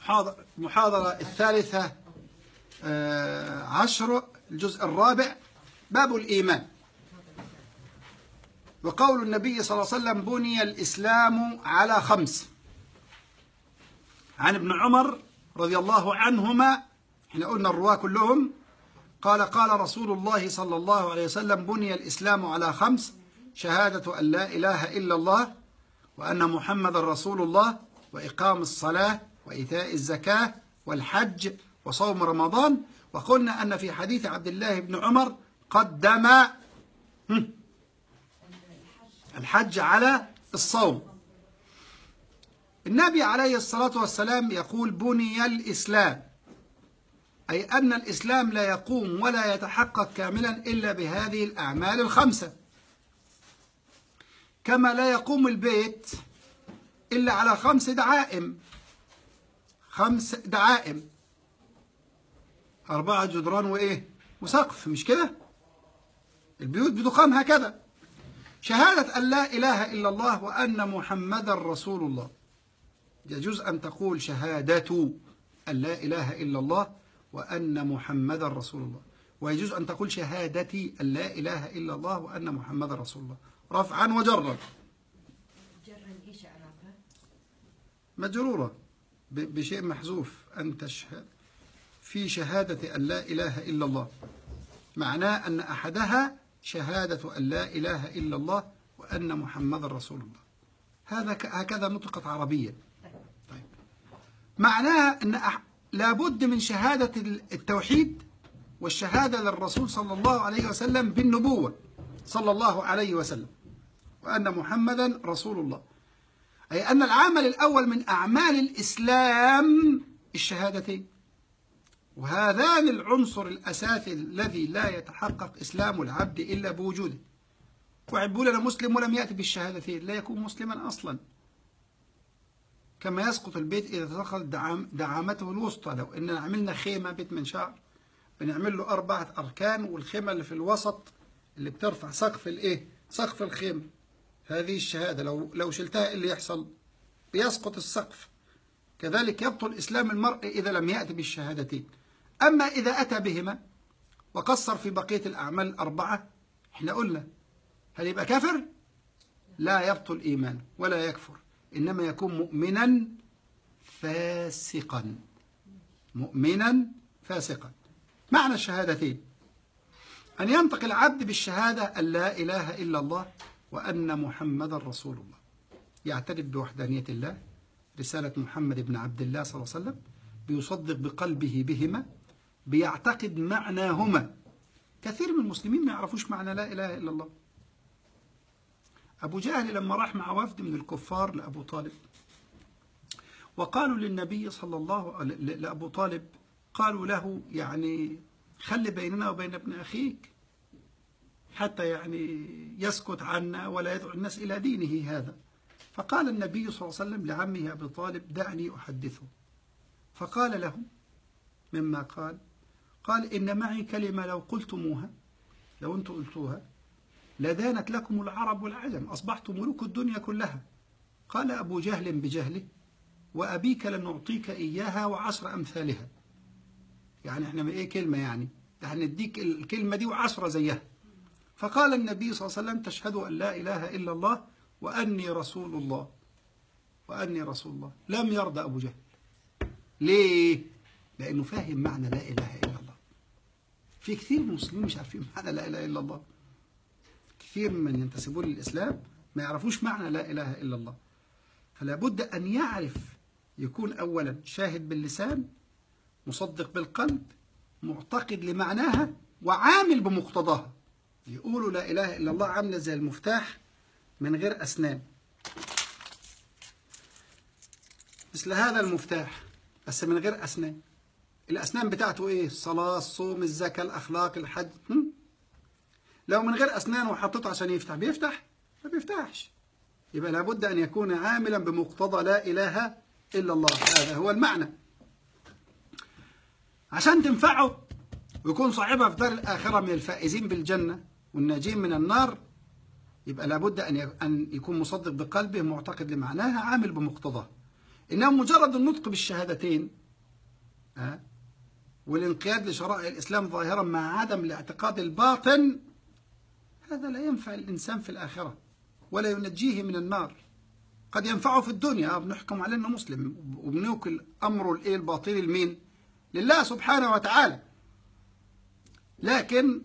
محاضرة محاضرة الثالثة آه، عشر الجزء الرابع باب الإيمان. وقول النبي صلى الله عليه وسلم بني الإسلام على خمس. عن ابن عمر رضي الله عنهما إحنا قلنا الرواة كلهم قال قال رسول الله صلى الله عليه وسلم بني الإسلام على خمس شهادة أن لا إله إلا الله وأن محمد رسول الله وإقام الصلاة وإيتاء الزكاة والحج وصوم رمضان. وقلنا أن في حديث عبد الله بن عمر قدم الحج على الصوم. النبي عليه الصلاة والسلام يقول بني الإسلام أي أن الإسلام لا يقوم ولا يتحقق كاملا إلا بهذه الأعمال الخمسة. كما لا يقوم البيت إلا على خمس دعائم. خمس دعائم. أربعة جدران وإيه؟ وسقف مش كده؟ البيوت بتقام هكذا. شهادة أن لا إله إلا الله وأن محمدا رسول الله. يجوز أن تقول شهادة أن لا إله إلا الله وأن محمدا رسول الله. ويجوز أن تقول شهادتي أن لا إله إلا الله وأن محمدا رسول الله. رفعا وجرا. مجرورة بشيء محذوف. أن تشهد في شهادة أن لا إله إلا الله. معناه أن أحدها شهادة أن لا إله إلا الله وأن محمد رسول الله. هذا هكذا نطقت عربيا. طيب. معناها أن أح- لابد من شهادة ال- التوحيد والشهادة للرسول صلى الله عليه وسلم بالنبوة. صلى الله عليه وسلم. وأن محمدا رسول الله. أي أن العمل الأول من أعمال الإسلام الشهادتين. وهذان العنصر الأساسي الذي لا يتحقق إسلام العبد إلا بوجوده. بيقول أنا مسلم ولم يأتي بالشهادتين لا يكون مسلما أصلا. كما يسقط البيت إذا دخل دعام دعامته الوسطى. لو إننا عملنا خيمة بيت من شعر بنعمل له أربعة أركان والخيمة اللي في الوسط اللي بترفع سقف الإيه؟ سقف الخيمة. هذه الشهادة لو لو شلتها إيه اللي يحصل؟ يسقط السقف. كذلك يبطل إسلام المرء إذا لم يأتي بالشهادتين. أما إذا أتى بهما وقصر في بقية الأعمال الأربعة إحنا قلنا هل يبقى كافر؟ لا يبطل إيمان ولا يكفر إنما يكون مؤمنا فاسقا. مؤمنا فاسقا. معنى الشهادتين. أن ينطق العبد بالشهادة أن لا إله إلا الله وأن محمد رسول الله. يعترف بوحدانية الله رسالة محمد بن عبد الله صلى الله عليه وسلم بيصدق بقلبه بهما بيعتقد معناهما. كثير من المسلمين ما يعرفوش معنى لا إله إلا الله. أبو جهل لما راح مع وفد من الكفار لأبو طالب وقالوا للنبي صلى الله ل- لأبو طالب قالوا له يعني خلي بيننا وبين ابن أخيك حتى يعني يسكت عنا ولا يدعو الناس إلى دينه هذا. فقال النبي صلى الله عليه وسلم لعمه أبي طالب دعني أحدثه. فقال له مما قال قال إن معي كلمة لو قلتموها لو أنتم قلتوها لدانت لكم العرب والعجم أصبحتم ملوك الدنيا كلها. قال أبو جهل بجهله وأبيك لنعطيك إياها وعشر أمثالها. يعني إحنا إيه كلمة يعني؟ ده هنديك الكلمة دي وعشرة زيها. فقال النبي صلى الله عليه وسلم تشهد أن لا إله إلا الله وأني رسول الله. وأني رسول الله. لم يرضى أبو جهل. ليه؟ لأنه فاهم معنى لا إله إلا الله. في كثير من المسلمين مش عارفين معنى لا إله إلا الله. كثير من ينتسبون للإسلام ما يعرفوش معنى لا إله إلا الله. فلا بد أن يعرف يكون أولا شاهد باللسان مصدق بالقلب معتقد لمعناها وعامل بمقتضاها. يقولوا لا إله إلا الله عاملة زي المفتاح من غير أسنان. مثل هذا المفتاح بس من غير أسنان. الأسنان بتاعته إيه؟ الصلاة الصوم الزكاة الأخلاق الحج؟ لو من غير أسنان وحطيته عشان يفتح بيفتح؟ ما بيفتحش. يبقى لابد أن يكون عاملا بمقتضى لا إله إلا الله. هذا هو المعنى. عشان تنفعه ويكون صاحبها في دار الآخرة من الفائزين بالجنة والناجين من النار يبقى لابد أن أن يكون مصدق بقلبه معتقد لمعناها عامل بمقتضاه إنما مجرد النطق بالشهادتين ها والانقياد لشرائع الإسلام ظاهرا مع عدم الاعتقاد الباطن هذا لا ينفع الإنسان في الآخرة ولا ينجيه من النار قد ينفعه في الدنيا بنحكم عليه إنه مسلم وبنوكل أمره الإيه الباطل لمين؟ لله سبحانه وتعالى. لكن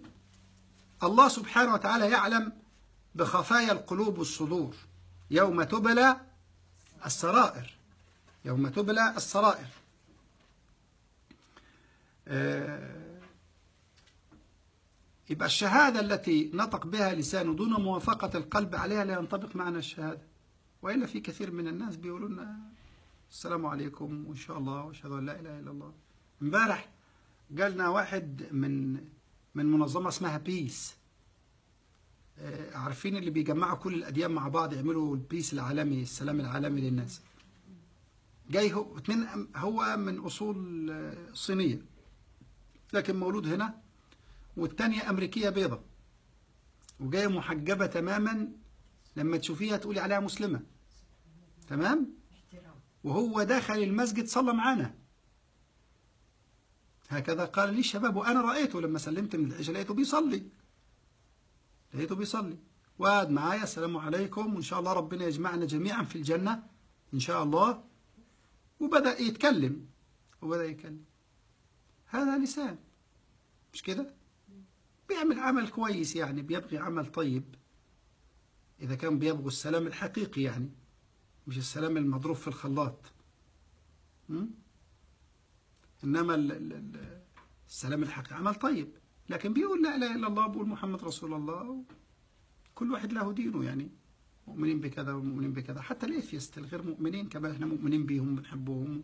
الله سبحانه وتعالى يعلم بخفايا القلوب والصدور. يوم تبلى السرائر. يوم تبلى السرائر. آه، يبقى الشهادة التي نطق بها لسانه دون موافقة القلب عليها لا ينطبق معنى الشهادة. وإلا في كثير من الناس بيقولوا لنا السلام عليكم وإن شاء الله وأشهد أن لا إله إلا الله. امبارح جالنا واحد من من منظمة اسمها Peace آه، عارفين اللي بيجمعوا كل الأديان مع بعض يعملوا ال peace العالمي السلام العالمي للناس. جاي هو اتنين هو من أصول آه، صينية. لكن مولود هنا والتانية أمريكية بيضة. وجاية محجبة تماما. لما تشوفيها تقولي عليها مسلمة. تمام؟ وهو دخل المسجد صلى معانا. هكذا قال لي الشباب وأنا رأيته لما سلمت من العشاء لقيته بيصلي. لقيته بيصلي. وقعد معايا السلام عليكم وإن شاء الله ربنا يجمعنا جميعا في الجنة إن شاء الله. وبدأ يتكلم وبدأ يتكلم. هذا لسان. مش كده؟ بيعمل عمل كويس يعني بيبغي عمل طيب. إذا كان بيبغوا السلام الحقيقي يعني مش السلام المضروب في الخلاط. م? إنما ال- ال- ال- السلام الحقيقي عمل طيب. لكن بيقول لا إله إلا الله بيقول محمد رسول الله. كل واحد له دينه يعني. مؤمنين بكذا ومؤمنين بكذا. حتى الإيثيست الغير مؤمنين كمان إحنا مؤمنين بيهم بنحبهم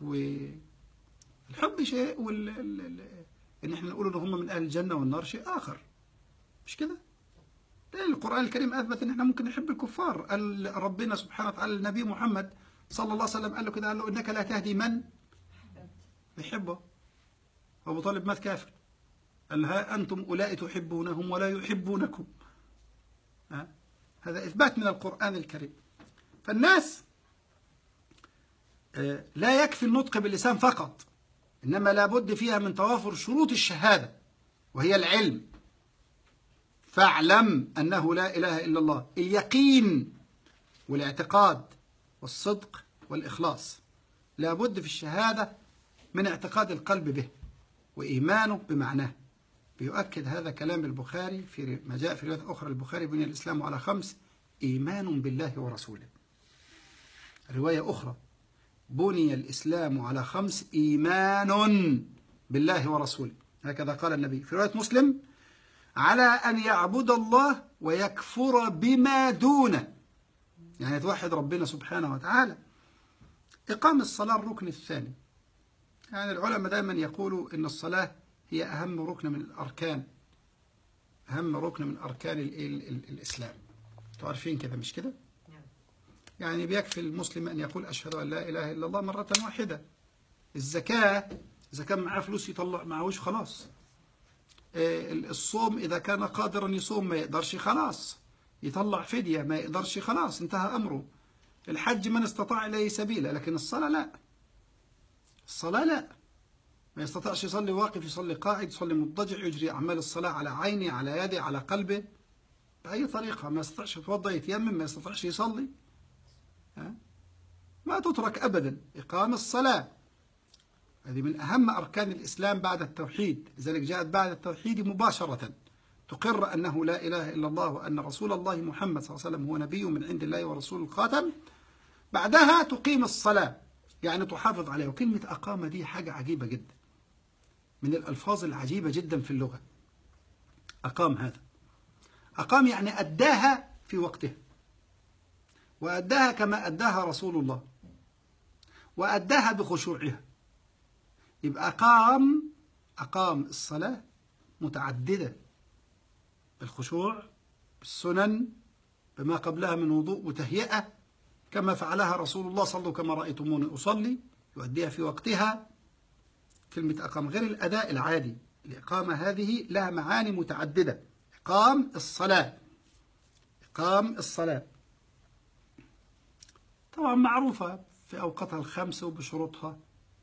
والحب شيء وال ال- ال- إن إحنا نقول ان هم من أهل الجنة والنار شيء آخر. مش كده؟ القرآن الكريم أثبت إن إحنا ممكن نحب الكفار. قال ربنا سبحانه وتعالى للنبي محمد صلى الله عليه وسلم قال له كده قال له إنك لا تهدي من بيحبه أبو طالب مات كافر. قال ها أنتم أولئك تحبونهم ولا يحبونكم. ها؟ هذا إثبات من القرآن الكريم. فالناس آه، لا يكفي النطق باللسان فقط إنما لابد فيها من توافر شروط الشهادة وهي العلم. فاعلم أنه لا إله إلا الله اليقين والاعتقاد والصدق والإخلاص. لابد في الشهادة من اعتقاد القلب به وإيمانه بمعناه. بيؤكد هذا كلام البخاري في ما جاء في رواية أخرى البخاري بني الإسلام على خمس إيمان بالله ورسوله. رواية أخرى بني الإسلام على خمس إيمان بالله ورسوله. هكذا قال النبي في رواية مسلم على أن يعبد الله ويكفر بما دونه. يعني توحد ربنا سبحانه وتعالى. إقام الصلاة الركن الثاني. يعني العلماء دائما يقولوا إن الصلاة هي أهم ركن من الأركان أهم ركن من أركان ال ال ال الإسلام. تعرفين كده مش كده؟ نعم. يعني بيكفي المسلم أن يقول أشهد أن لا إله إلا الله مرة واحدة. الزكاة إذا كان معاه فلوس يطلع معهوش خلاص. آه، الصوم إذا كان قادرا يصوم ما يقدرش خلاص. يطلع فدية ما يقدرش خلاص انتهى أمره. الحج من استطاع إليه سبيلا لكن الصلاة لا. الصلاة لا. ما يستطيعش يصلي واقف يصلي قاعد يصلي مضطجع يجري أعمال الصلاة على عينه على يده على قلبه بأي طريقة؟ ما يستطيعش يتوضأ يتيمم ما يستطيعش يصلي. ها؟ ما تترك أبدا. إقام الصلاة. هذه من أهم أركان الإسلام بعد التوحيد. لذلك جاءت بعد التوحيد مباشرة. تقر أنه لا إله إلا الله وأن رسول الله محمد صلى الله عليه وسلم هو نبي من عند الله ورسول الخاتم. بعدها تقيم الصلاة. يعني تحافظ عليها. وكلمة أقام دي حاجة عجيبة جدا. من الألفاظ العجيبة جدا في اللغة. أقام هذا. أقام يعني أداها في وقتها. وأداها كما أداها رسول الله. وأداها بخشوعها. يبقى أقام أقام الصلاة متعددة. بالخشوع بالسنن بما قبلها من وضوء وتهيئة. كما فعلها رسول الله صلوا كما رأيتموني أصلي. يؤديها في وقتها كلمة أقام. غير الأداء العادي. الإقامة هذه لها معاني متعددة. إقام الصلاة. إقام الصلاة. طبعا معروفة في أوقاتها الخمسة وبشروطها.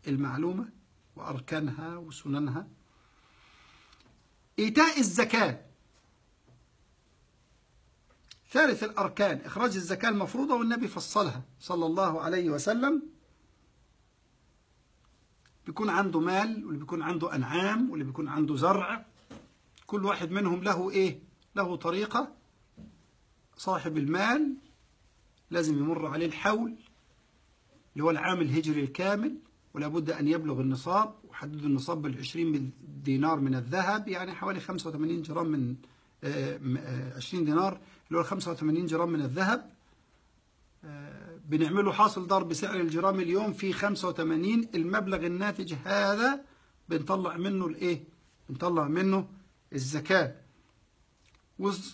المعلومة وأركانها وسننها. إيتاء الزكاة. ثالث الأركان إخراج الزكاة المفروضة والنبي فصلها صلى الله عليه وسلم. بيكون عنده مال واللي بيكون عنده أنعام واللي بيكون عنده زرع. كل واحد منهم له إيه؟ له طريقة. صاحب المال لازم يمر عليه الحول اللي هو العام الهجري الكامل ولا بد أن يبلغ النصاب. وحدد النصاب بالعشرين دينار من الذهب يعني حوالي 85 جرام من آه، م- آه، 20 دينار. اللي هو 85 جرام من الذهب آه، بنعمله حاصل ضرب بسعر الجرام اليوم في 85 المبلغ الناتج هذا بنطلع منه الإيه؟ بنطلع منه الزكاة.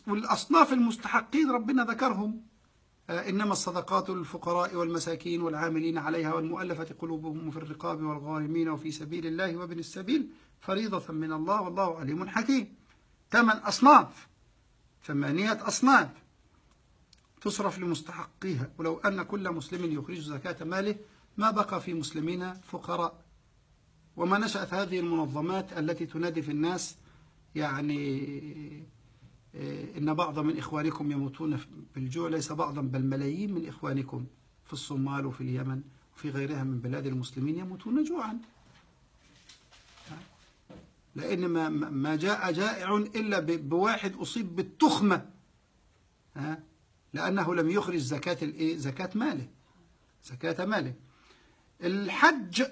والأصناف المستحقين ربنا ذكرهم. آه، إنما الصدقات للفقراء والمساكين والعاملين عليها والمؤلفة قلوبهم في الرقاب والغارمين وفي سبيل الله وابن السبيل فريضة من الله والله عليم حكيم. ثمان أصناف. ثمانية أصناف تصرف لمستحقيها. ولو أن كل مسلم يخرج زكاة ماله ما بقى في مسلمين فقراء. وما نشأت هذه المنظمات التي تنادي في الناس يعني إن بعض من إخوانكم يموتون بالجوع ليس بعضا بل ملايين من إخوانكم في الصومال وفي اليمن وفي غيرها من بلاد المسلمين يموتون جوعا. لأن ما ما جاء جائع إلا بواحد أصيب بالتخمة ها؟ لأنه لم يخرج زكاة الإيه؟ زكاة ماله زكاة ماله. الحج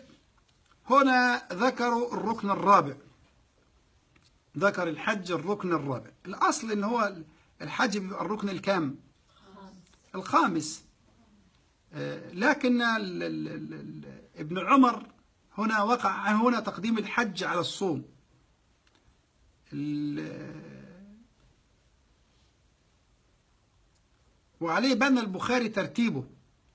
هنا ذكروا الركن الرابع. ذكر الحج الركن الرابع. الأصل إن هو الحج بيبقى الركن الكام؟ الخامس. آه، لكن ابن عمر هنا وقع هنا تقديم الحج على الصوم. ال- وعليه بنى البخاري ترتيبه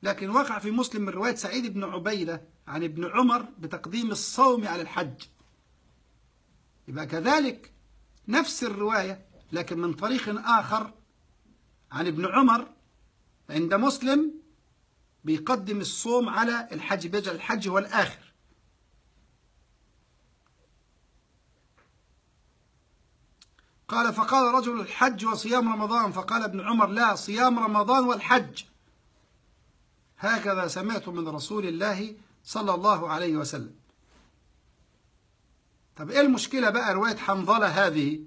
لكن وقع في مسلم من رواية سعيد بن عبيدة عن ابن عمر بتقديم الصوم على الحج. يبقى كذلك نفس الرواية لكن من طريق آخر عن ابن عمر عند مسلم بيقدم الصوم على الحج بيجعل الحج هو الآخر. قال فقال رجل الحج وصيام رمضان. فقال ابن عمر لا صيام رمضان والحج. هكذا سمعت من رسول الله صلى الله عليه وسلم. طب إيه المشكلة بقى رواية حنظلة هذه؟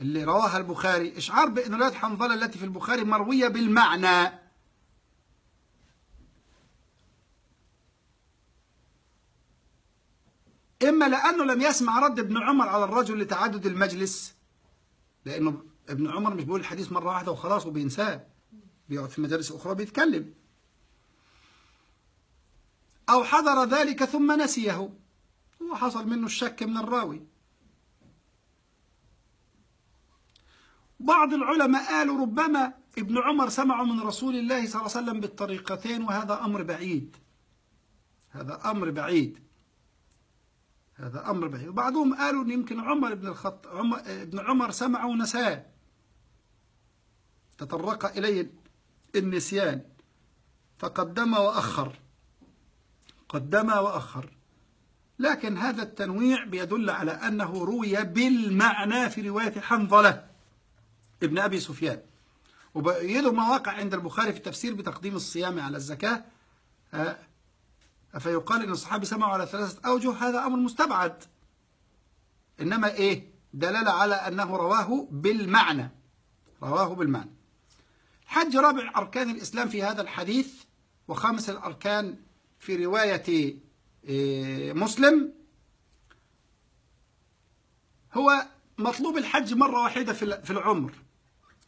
اللي رواها البخاري. إشعار بأن رواية حنظلة التي في البخاري مروية بالمعنى. إما لأنه لم يسمع رد ابن عمر على الرجل لتعدد المجلس. لأنه ابن عمر مش بيقول الحديث مرة واحدة وخلاص وبينساه. بيقعد في مجالس أخرى بيتكلم. أو حضر ذلك ثم نسيه. وحصل منه الشك من الراوي. بعض العلماء قالوا ربما ابن عمر سمع من رسول الله صلى الله عليه وسلم بالطريقتين وهذا أمر بعيد. هذا أمر بعيد. هذا أمر بعيد وبعضهم قالوا إن يمكن عمر بن الخط عمر ابن عمر سمع ونساه تطرق إليه النسيان. فقدم وأخر. قدم وأخر. لكن هذا التنويع بيدل على أنه روي بالمعنى في رواية حنظلة ابن أبي سفيان. وبيده ما وقع عند البخاري في التفسير بتقديم الصيام على الزكاة. آه، فيقال إن الصحابي سمعوا على ثلاثة أوجه هذا أمر مستبعد. إنما إيه؟ دلالة على أنه رواه بالمعنى. رواه بالمعنى. حج رابع أركان الإسلام في هذا الحديث وخامس الأركان في رواية إيه، مسلم. هو مطلوب الحج مرة واحدة في العمر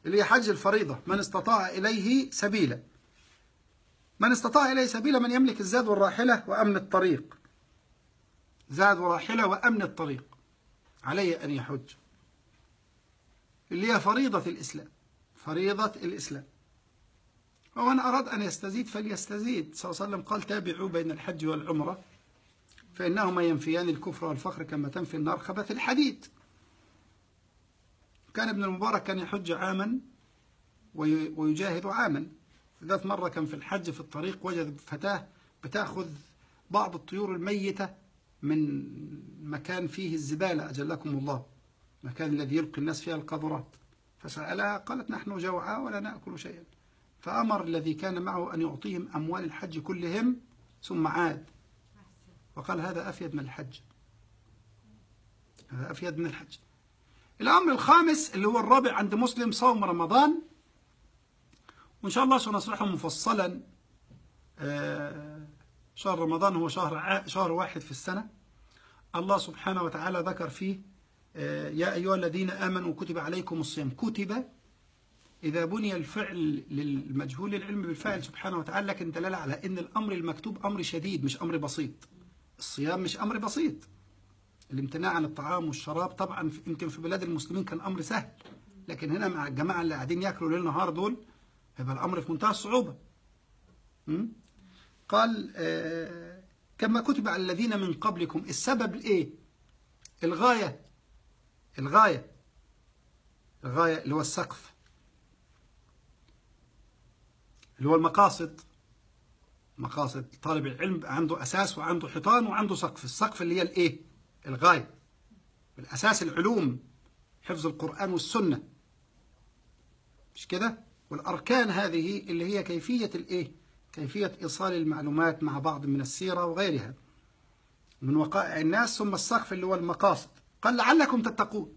اللي هي حج الفريضة من استطاع إليه سبيلا. من استطاع إليه سبيلا من يملك الزاد والراحلة وأمن الطريق. زاد وراحلة وأمن الطريق. عليه أن يحج. اللي هي فريضة الإسلام. فريضة الإسلام. ومن أراد أن يستزيد فليستزيد. صلى الله عليه وسلم قال تابعوا بين الحج والعمرة. فإنهما ينفيان الكفر والفقر كما تنفي النار خبث الحديد. كان ابن المبارك كان يحج عاما وي- ويجاهد عاما. ذات مرة كان في الحج في الطريق وجد فتاة بتأخذ بعض الطيور الميتة من مكان فيه الزبالة. أجلكم الله. مكان الذي يلقي الناس فيها القذرات فسألها قالت نحن جوعى ولا نأكل شيئا. فأمر الذي كان معه أن يعطيهم أموال الحج كلهم ثم عاد. وقال هذا أفيد من الحج. هذا أفيد من الحج. الأمر الخامس اللي هو الرابع عند مسلم صوم رمضان وإن شاء الله سنصلحه مفصلا آه، شهر رمضان هو شهر شهر واحد في السنة. الله سبحانه وتعالى ذكر فيه آه، يا أيها الذين آمنوا كتب عليكم الصيام. كتب إذا بني الفعل للمجهول العلم بالفاعل سبحانه وتعالى لكن دلالة على أن الأمر المكتوب أمر شديد مش أمر بسيط. الصيام مش أمر بسيط. الامتناع عن الطعام والشراب طبعا يمكن في بلاد المسلمين كان أمر سهل لكن هنا مع الجماعة اللي قاعدين ياكلوا ليل نهار دول هيبقى الأمر في منتهى الصعوبة? قال آه، كما كتب على الذين من قبلكم السبب إيه؟ الغاية. الغاية. الغاية اللي هو السقف. اللي هو المقاصد. مقاصد طالب العلم عنده أساس وعنده حيطان وعنده سقف. السقف اللي هي الإيه؟ الغاية. الأساس العلوم حفظ القرآن والسنة. مش كده؟ والأركان هذه اللي هي كيفية الإيه؟ كيفية إيصال المعلومات مع بعض من السيرة وغيرها. من وقائع الناس ثم السقف اللي هو المقاصد. قال لعلكم تتقون.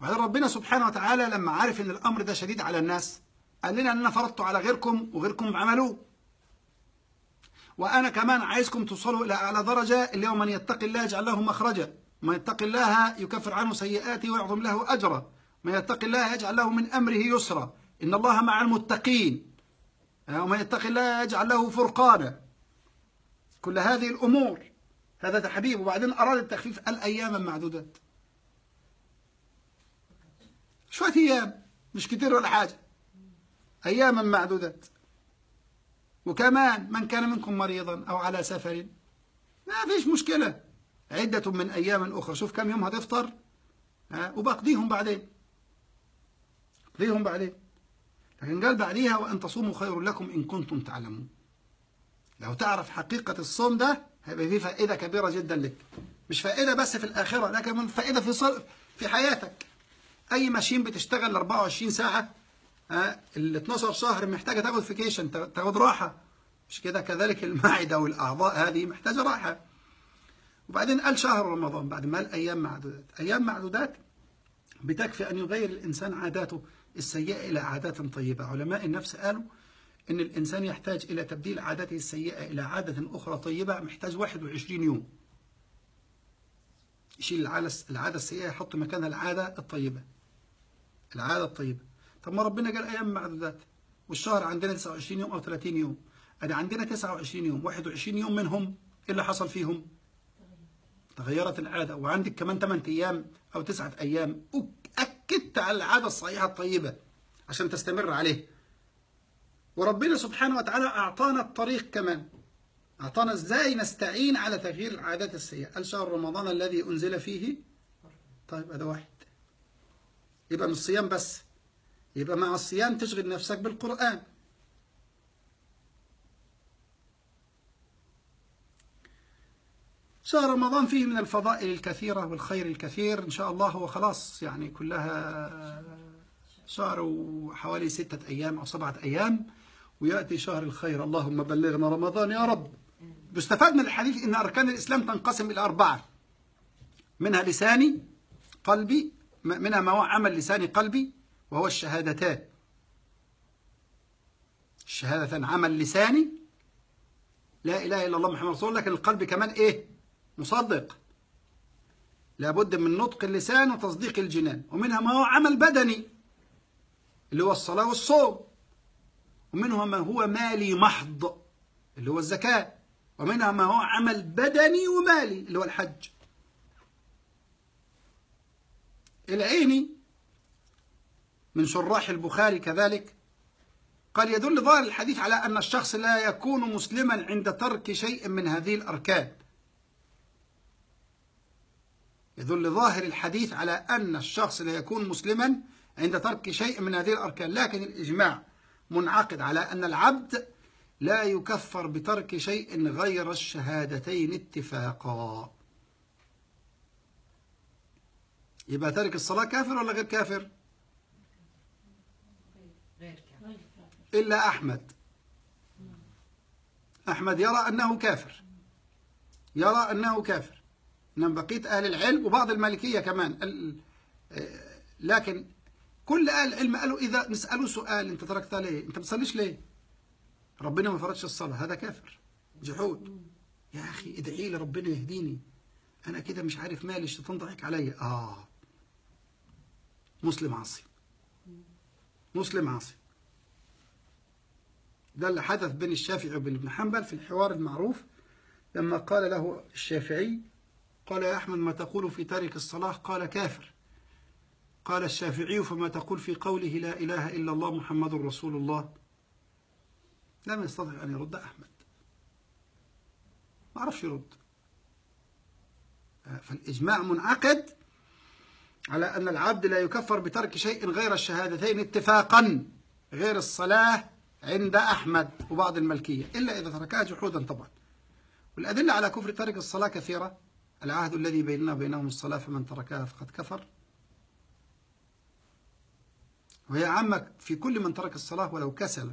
وبعدين ربنا سبحانه وتعالى لما عارف إن الأمر ده شديد على الناس قال لنا ان أنا فرضته على غيركم وغيركم عملوه وأنا كمان عايزكم توصلوا إلى أعلى درجة اللي هو من يتقي الله يجعل له مخرجا. من يتقي الله يكفر عنه سيئاته ويعظم له أجرا. من يتقي الله يجعل له من أمره يسرا. إن الله مع المتقين. ومن يتقي الله يجعل له فرقانا. كل هذه الأمور هذا تحبيب وبعدين أراد التخفيف قال اياما معدودات شوية أيام مش كتير ولا حاجة. أياما معدودات. وكمان من كان منكم مريضا أو على سفر ما فيش مشكلة. عدة من أيام أخرى. شوف كم يوم هتفطر. ها وبقضيهم بعدين. قضيهم بعدين. لكن قال بعديها وأن تصوموا خير لكم إن كنتم تعلمون. لو تعرف حقيقة الصوم ده هيبقى فيه فائدة كبيرة جدا لك. مش فائدة بس في الآخرة لكن فائدة في صل... في حياتك. أي ماشين بتشتغل 24 ساعة ها ال 12 شهر محتاجة تاخد فيكيشن تاخد راحة. مش كده؟ كذلك المعدة والأعضاء هذه محتاجة راحة. وبعدين قال شهر رمضان بعد ما قال أيام معدودات. أيام معدودات بتكفي أن يغير الإنسان عاداته. السيئة إلى عادات طيبة. علماء النفس قالوا إن الإنسان يحتاج إلى تبديل عاداته السيئة إلى عادة أخرى طيبة محتاج 21 يوم. يشيل العادة السيئة يحط مكانها العادة الطيبة. العادة الطيبة. طب ما ربنا قال أيام معدودات والشهر عندنا 29 يوم أو 30 يوم. أنا عندنا 29 يوم 21 يوم منهم إيه اللي حصل فيهم؟ تغيرت العادة. وعندك كمان 8 أيام أو 9 أيام. أكدت العادة الصحيحة الطيبة عشان تستمر عليه. وربنا سبحانه وتعالى أعطانا الطريق كمان. أعطانا إزاي نستعين على تغيير العادات السيئة. قال شهر رمضان الذي أنزل فيه. طيب هذا واحد. يبقى من الصيام بس. يبقى مع الصيام تشغل نفسك بالقرآن. شهر رمضان فيه من الفضائل الكثيرة والخير الكثير إن شاء الله هو خلاص يعني كلها شهر وحوالي ستة أيام أو سبعة أيام ويأتي شهر الخير. اللهم بلغنا رمضان يا رب. يستفاد من الحديث أن أركان الإسلام تنقسم إلى أربعة. منها لساني قلبي منها ما هو عمل لساني قلبي وهو الشهادتان. الشهادتان عمل لساني لا إله إلا الله محمد رسول الله لكن القلب كمان إيه؟ مصدق. لابد من نطق اللسان وتصديق الجنان ومنها ما هو عمل بدني اللي هو الصلاة والصوم ومنها ما هو مالي محض اللي هو الزكاة ومنها ما هو عمل بدني ومالي اللي هو الحج. العيني من شراح البخاري كذلك قال يدل ظاهر الحديث على أن الشخص لا يكون مسلما عند ترك شيء من هذه الأركان. يدل ظاهر الحديث على أن الشخص لا يكون مسلما عند ترك شيء من هذه الأركان. لكن الإجماع منعقد على أن العبد لا يكفر بترك شيء غير الشهادتين اتفاقا. يبقى تارك الصلاة كافر ولا غير كافر؟ إلا أحمد. أحمد يرى أنه كافر. يرى أنه كافر. إنما بقية أهل العلم وبعض المالكية كمان. لكن كل أهل العلم قالوا إذا نسأله سؤال أنت تركتها ليه؟ أنت بتصليش ليه؟ ربنا ما فرضش الصلاة. هذا كافر. جحود. يا أخي ادعي لي ربنا يهديني. أنا كده مش عارف مالي الشيطان ضحك عليا آه. مسلم عاصي. مسلم عاصي. ده اللي حدث بين الشافعي وبين ابن حنبل في الحوار المعروف لما قال له الشافعي قال يا أحمد ما تقول في تارك الصلاة؟ قال كافر. قال الشافعي فما تقول في قوله لا إله إلا الله محمد رسول الله؟ لم يستطع أن يرد أحمد. ما عرفش يرد. فالإجماع منعقد على أن العبد لا يكفر بترك شيء غير الشهادتين اتفاقا غير الصلاة عند أحمد وبعض الملكية إلا إذا تركها جحودا طبعا. والأدلة على كفر تارك الصلاة كثيرة. العهد الذي بيننا وبينهم الصلاة فمن تركها فقد كفر. وهي عامة في كل من ترك الصلاة ولو كسلا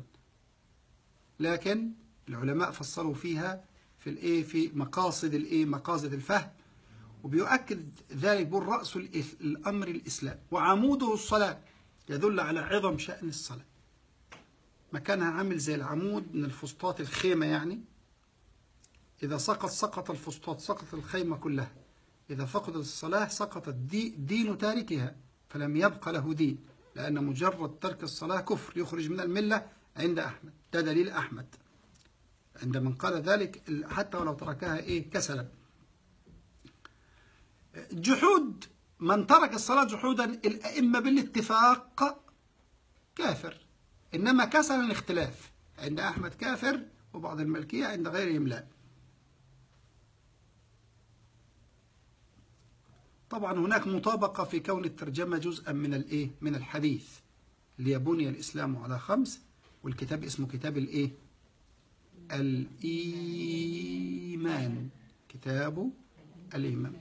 لكن العلماء فصلوا فيها في الايه في مقاصد الايه مقاصد الفهم. وبيؤكد ذلك بيقول رأس الأمر الإسلام. وعموده الصلاة يدل على عظم شأن الصلاة. مكانها عامل زي العمود من الفسطاط الخيمة يعني. إذا سقط سقط الفسطاط سقط الخيمة كلها. إذا فقدت الصلاة سقط دين تاركها فلم يبق له دين لأن مجرد ترك الصلاة كفر يخرج من الملة عند أحمد ده دليل أحمد. عند من قال ذلك حتى ولو تركها إيه كسلا. جحود من ترك الصلاة جحودا الأئمة بالاتفاق كافر. إنما كسلا اختلاف. عند أحمد كافر وبعض الملكية عند غيرهم لا. طبعا هناك مطابقة في كون الترجمة جزءا من الإيه من الحديث. ليبني الإسلام على خمس والكتاب اسمه كتاب الإيه الإيمان. كتاب الإيمان.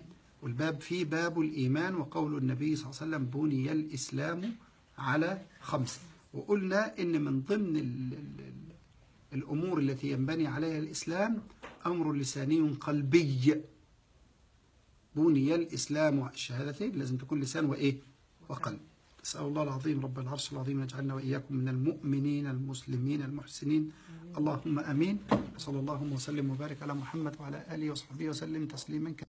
والباب فيه باب الإيمان وقول النبي صلى الله عليه وسلم بني الإسلام على خمس. وقلنا إن من ضمن ال ال ال الأمور التي ينبني عليها الإسلام أمر لساني قلبي. بني الإسلام الشهادتين لازم تكون لسان وإيه؟ وقلب. نسأل الله العظيم رب العرش العظيم يجعلنا وإياكم من المؤمنين المسلمين المحسنين. اللهم أمين. صلى الله وسلم وبارك على محمد وعلى آله وصحبه وسلم تسليما كثيرا.